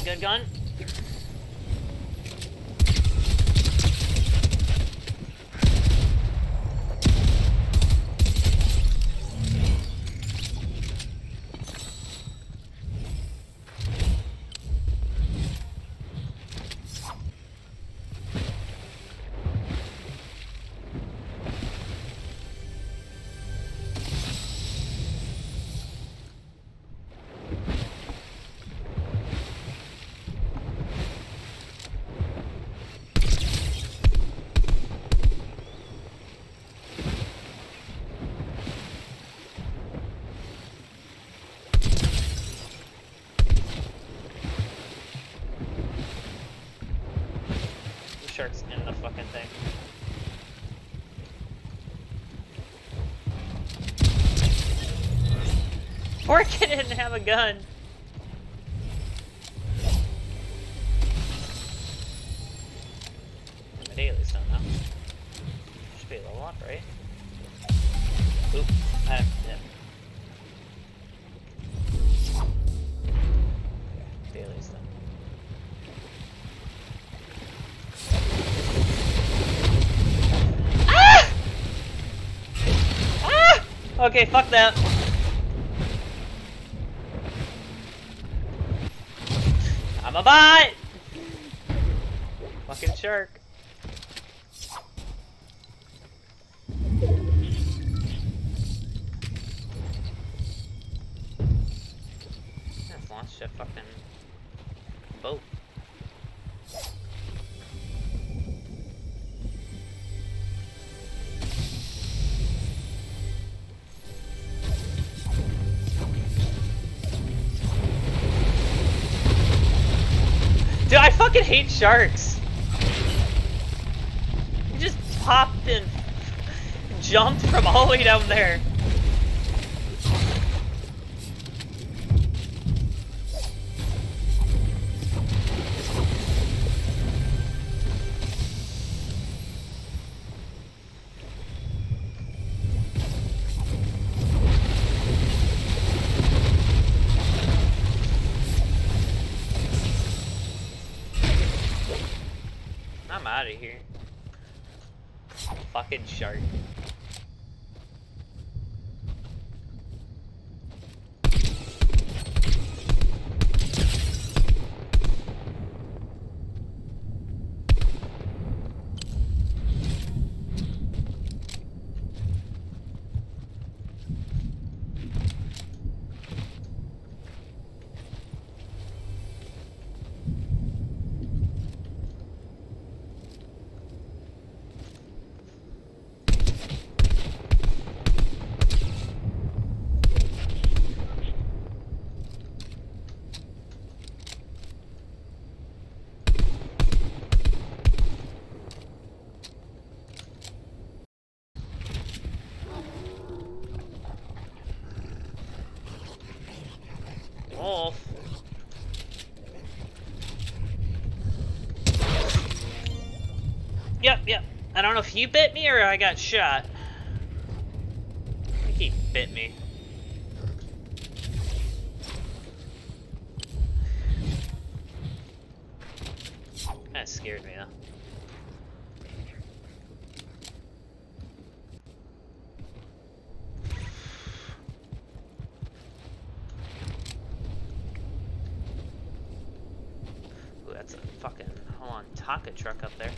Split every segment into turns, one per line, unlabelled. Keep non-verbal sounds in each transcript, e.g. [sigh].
a good gun. The in the fucking thing. Orchid didn't have a gun. My daily's done now. Should be a level up, right? Oop. Okay, fuck that. I'm a bot! Fucking shark. Let's launch a fucking boat. Fucking hate sharks. He just popped and [laughs] jumped from all the way down there. Out of here. Fucking shark. I don't know if you bit me or I got shot. I think he bit me. That scared me, though. Ooh, that's a fucking hold on Taka truck up there.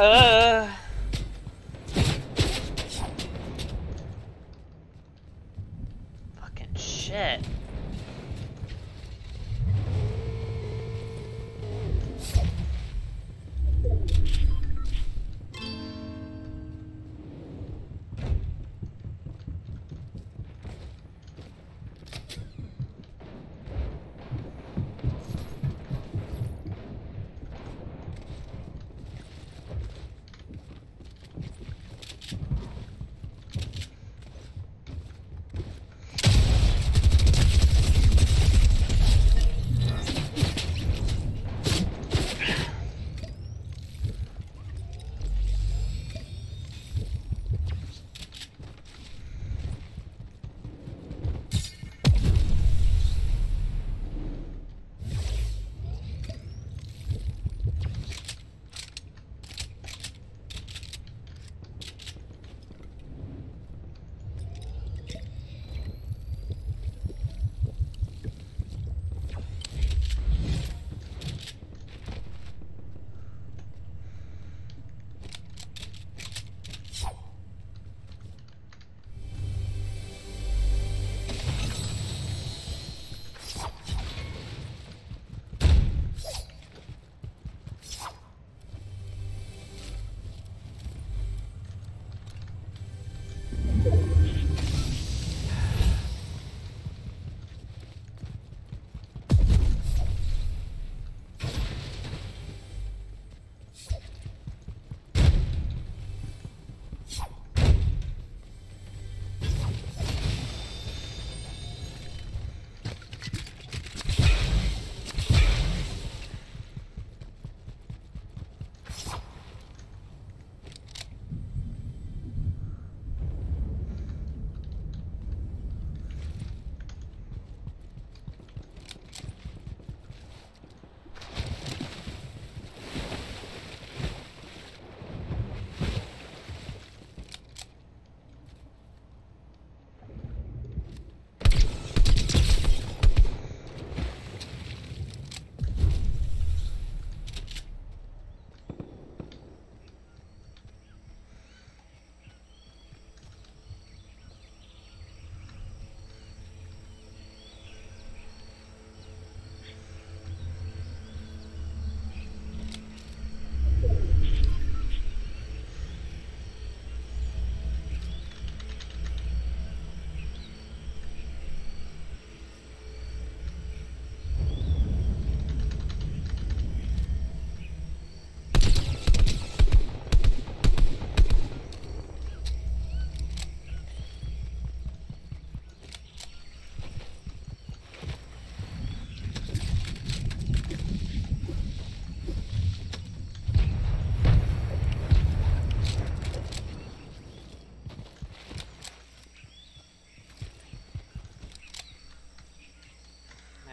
Uh.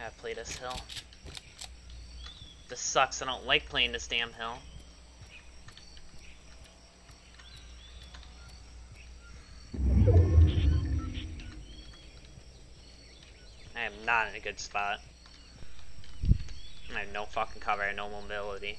I play this hill. This sucks, I don't like playing this damn hill. I am not in a good spot. I have no fucking cover, I have no mobility.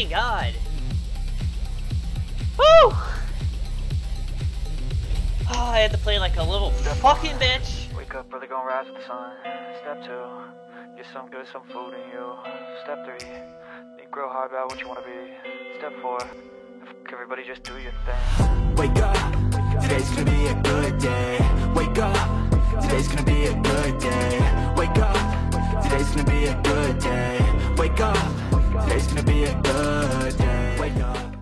fucking god! Woo! Oh, ah, I had to play like a little Step fucking one. bitch.
Wake up, brother, gonna rise with the sun. Step two, get some good, some food in you. Step three, you grow hard about what you wanna be. Step four, everybody just do your thing. Wake up, today's gonna be a good day. Wake up, today's gonna be a good day. Wake up, today's gonna be a good day. Wake up. It's gonna be a good day. Wake up.